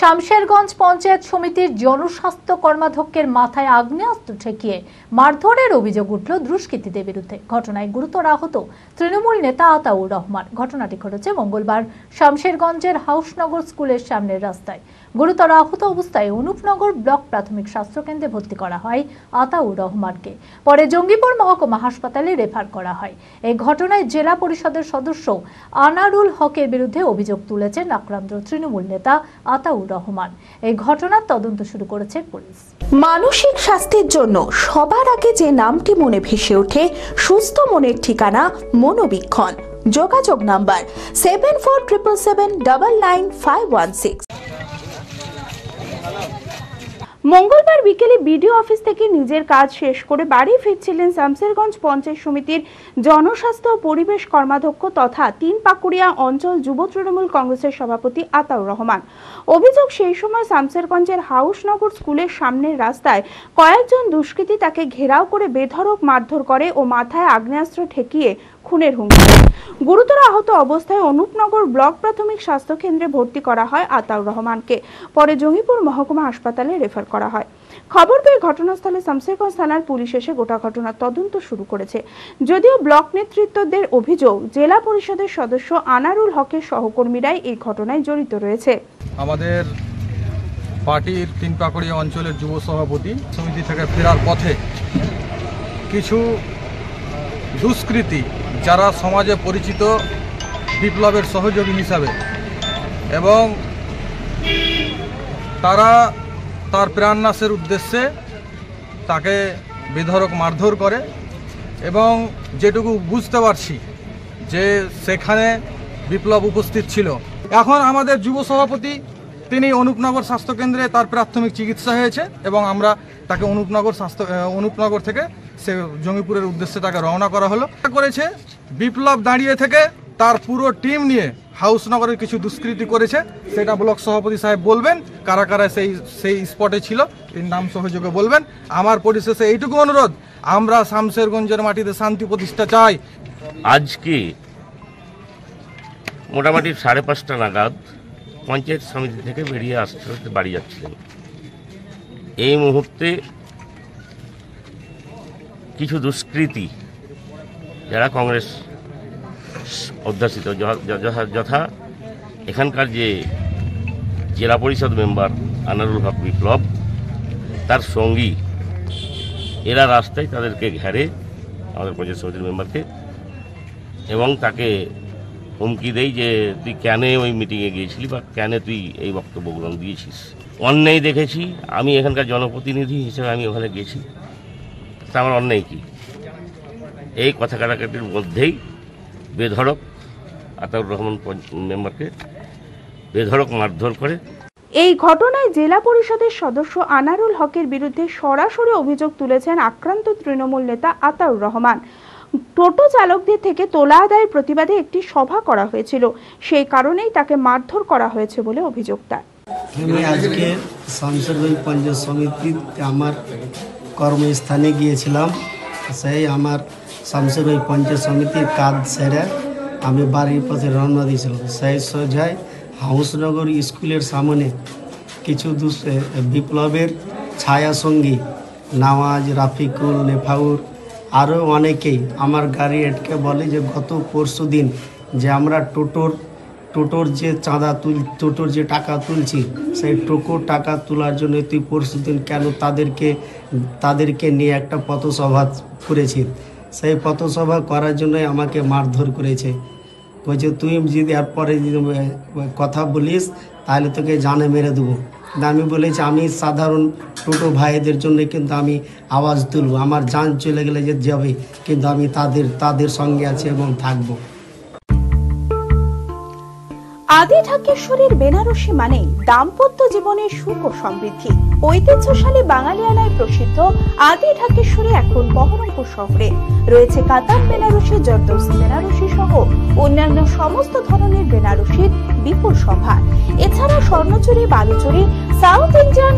শামশেরগঞ্জ পঞ্চায়েত সমিতির জনস্বাস্থ্য কর্মাধ্যক্ষের মাথায় আগ্নেয়াস্ত্র ঠেকিয়ে মারধরের অভিযোগ উঠল দুষ্কৃতীদের বিরুদ্ধে। ঘটনায় গুরুতর আহত তৃণমূল নেতা আতাউর রহমান। ঘটনাটি ঘটেছে মঙ্গলবার শামশেরগঞ্জের হাউসনগর স্কুলের সামনের রাস্তায়। গুরুতর আহত অবস্থায় অনুপনগর ব্লক প্রাথমিক স্বাস্থ্যকেন্দ্রে ভর্তি করা হয় আতাউর রহমানকে। পরে জঙ্গিপুর মহকুমা হাসপাতালে রেফার করা হয়। এই ঘটনায় জেলা পরিষদের সদস্য আনারুল হকের বিরুদ্ধে অভিযোগ তুলেছেন আক্রান্ত তৃণমূল নেতা আতাউর রহমান। এই ঘটনার তদন্ত শুরু করেছে পুলিশ। মানসিক স্বাস্থ্যের জন্য সবার আগে যে নামটি মনে ভেসে ওঠে, সুস্থ মনের ঠিকানা মনোবীক্ষণ। যোগাযোগ number seven four triple seven double nine five one six মঙ্গলবার বিকেলে বিডিও অফিস থেকে নিজের কাজ শেষ করে বাড়ি ফিরছিলেন শামসেরগঞ্জ পঞ্চায়েত সমিতির জনস্বাস্থ্য পরিবেশ কর্মাধ্যক্ষ তথা তিন পাকুড়িয়া অঞ্চল যুব তৃণমূল কংগ্রেসের সভাপতি আতাউর রহমান। অভিযোগ সেই সময় শামসেরগঞ্জের হাউসনগর স্কুলের সামনের রাস্তায় কয়েকজন দুষ্কৃতী তাকে ঘেরাও করে বেধড়ক মারধর করে ও মাথায় আগ্নেয়াস্ত্র ঠেকিয়ে খুনের হুমকি। গুরুতর আহত অবস্থায় অনুপনগর ব্লক প্রাথমিক স্বাস্থ্য কেন্দ্রে ভর্তি করা হয় আতাউর রহমানকে। পরে জঙ্গিপুর মহকুমা হাসপাতালে রেফার করা হয়। খবর পেয়ে ঘটনাস্থলে শামসেরগঞ্জ থানার পুলিশ এসে গোটা ঘটনার তদন্ত শুরু করেছে। যদিও ব্লক নেতৃত্বদের অভিযোগ, জেলা পরিষদের সদস্য আনারুল হকের সহকর্মীরাই এই ঘটনায় জড়িত রয়েছে। আমাদের পার্টির তিন পাকড়িয়া অঞ্চলের যুব সভাপতি সমিতি থেকে ফেরার পথে কিছু দুষ্কৃতী যারা সমাজে পরিচিত বিপ্লবের সহযোগী হিসাবে এবং তারা তার প্রাণনাশের উদ্দেশ্যে তাকে বেধরক মারধর করে এবং যেটুকু বুঝতে পারছি যে সেখানে বিপ্লব উপস্থিত ছিল। এখন আমাদের যুব সভাপতি, তিনি অনুপনগর স্বাস্থ্যকেন্দ্রে তার প্রাথমিক চিকিৎসা হয়েছে এবং আমরা তাকে অনুপনগর স্বাস্থ্য অনুপনগর থেকে সে জঙ্গিপুরের উদ্দেশ্যে তাকে রওনা করা হলো। করেছে, বিপ্লব দাঁড়িয়ে থেকে তার পুরো টিম নিয়ে হাউসনগরের কিছু দুষ্কৃতি করেছে। সেটা ব্লক সভাপতি সাহেব বলবেন, কারা কারা সেই সেই স্পটে ছিল তিনি নাম সহযোগে বলবেন। আমার পরিশেষে এইটুকু অনুরোধ, আমরা শামশেরগঞ্জের মাটিতে শান্তি প্রতিষ্ঠা চাই। আজকে মোটামুটি সাড়ে পাঁচটা নাগাদ পঞ্চায়েত সমিতি থেকে বেরিয়ে আসতে বাড়ি যাচ্ছিলেন। এই মুহূর্তে কিছু দুষ্কৃতী যারা কংগ্রেস অধ্যাসিত যথা- এখানকার যে জেলা পরিষদ মেম্বার আনারুল হক বিপ্লব, তার সঙ্গী, এরা রাস্তায় তাদেরকে ঘেরে আমাদের পঞ্চায়েত সমিতির মেম্বারকে এবং তাকে হুমকি দেই যে, তুই কেন ওই মিটিংয়ে গিয়েছিলি বা কেন তুই এই বক্তব্যগুলো দিয়েছিস? অন্যায় দেখেছি। আমি এখানকার জনপ্রতিনিধি হিসেবে আমি ওখানে গেছি। তা আমার অন্যায় কি? এই কথা কাটাকাটির মধ্যেই বেধড়ক আতাউর রহমান মেম্বারকে বেধড়ক মারধর করে। এই ঘটনায় জেলা পরিষদের সদস্য আনারুল হকের বিরুদ্ধে সরাসরি অভিযোগ তুলেছেন আক্রান্ত তৃণমূল নেতা আতাউর রহমান। টোটো চালকদের থেকে তোলা আদায়ের প্রতিবাদে একটি সভা করা হয়েছিল। সেই কারণেই তাকে মারধর করা হয়েছে বলে অভিযোগ তার। আমি আজকে শামসেরগঞ্জ পঞ্চায়েত সমিতিতে আমার কর্মস্থানে গিয়েছিলাম। সেই আমার শামসেরগঞ্জ পঞ্চায়েত সমিতির কাজ সেরে আমি বাড়ির পথে রওনা দিয়েছিলাম। সেই সোজায় হাউসনগর স্কুলের সামনে কিছু বিপ্লবের ছায়া সঙ্গী নওয়াজ, রাফিকুল, নেফাউর আরও অনেকেই আমার গাড়ি এটকে বলে যে, গত পরশু দিন যে আমরা টোটোর টোটোর যে চাঁদা তুল, টোটোর যে টাকা তুলছি, সেই টোটোর টাকা তোলার জন্য তুই পরশু দিন কেন তাদেরকে তাদেরকে নিয়ে একটা পথসভা করেছি? সেই পথসভা করার জন্যই আমাকে মারধর করেছে। বলছে, তুই যদি এরপরে কথা বলিস, তাহলে তোকে জানে মেরে দেবো। আমি বলেছি, আমি সাধারণ টোটো ভাইদের জন্য কিন্তু আমি আওয়াজ তুলব। আমার যান চলে গেলে যে যাবে, কিন্তু আমি তাদের তাদের সঙ্গে আছি এবং থাকব। আদি ঢাকেশ্বরীর বেনারসি মানে দাম্পত্য জীবনের সুখ ও সমৃদ্ধি। ঐতিহ্যশালী বাঙালিয়ানায় প্রসিদ্ধ আদি ঢাকেশ্বরী এখন বহরমপুর শহরে। রয়েছে কাতার বেনারসি জর্দোসি বেনারসি সহ অন্যান্য সমস্ত ধরনের বেনারসির বিপুল সভা। এছাড়া Swarnachuri, Baluchari, South Indian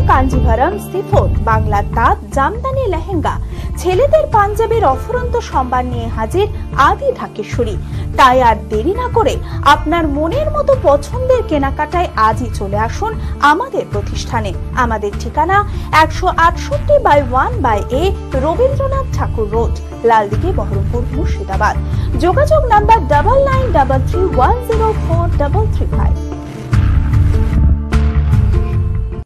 chiffon বাংলার তাঁত, জামদানি, লেহেঙ্গা। ছেলেদের পাঞ্জাবের অফুরন্ত সম্মান নিয়ে হাজির আদি ঢাকেশ্বরী। তাই আর দেরি না করে আপনার মনের মতো পছন্দের কেনাকাটায় আজই চলে আসুন আমাদের প্রতিষ্ঠানে। আমাদের ঠিকানা একশো আটষট্টি by one by A Rabindranath Tagore road, Laldighi, Baharampur, Murshidabad. যোগাযোগ number double nine double three one zero four double three five.